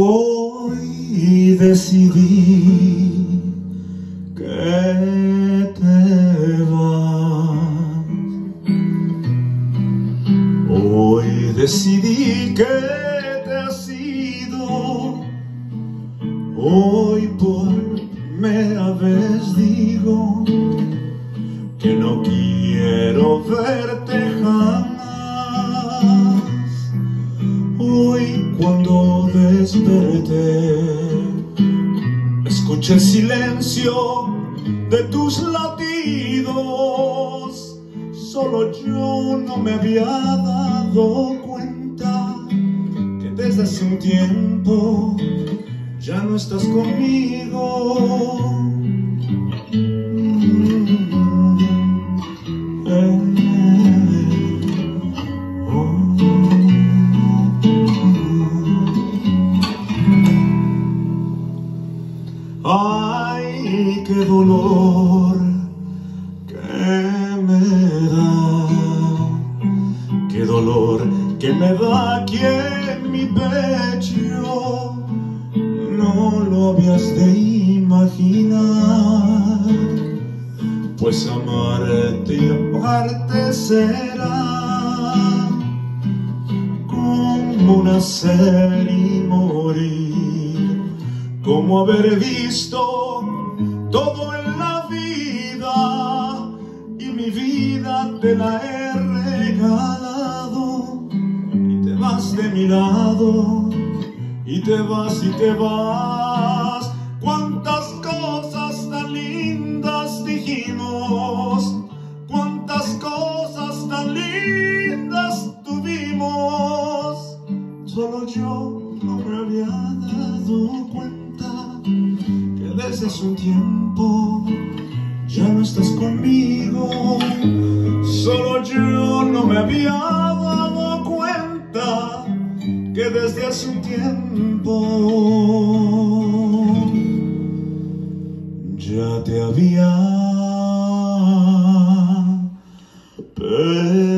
Hoy decidí que te vas. Hoy decidí que te has ido. Hoy por primera vez digo. Cuando desperté, escuché el silencio de tus latidos. Solo yo no me había dado cuenta que desde hace un tiempo ya no estás conmigo. Ay, qué dolor que me da, qué dolor que me da aquí en mi pecho. No lo habías de imaginar, pues amarte aparte será como nacer y morir, como haber visto todo en la vida y mi vida te la he regalado y te vas de mi lado y te vas y te vas. Cuántas cosas tan lindas dijimos, cuántas cosas tan lindas tuvimos. Solo yo no me había dado cuenta desde hace un tiempo ya no estás conmigo. Solo yo no me había dado cuenta que desde hace un tiempo ya te había perdido.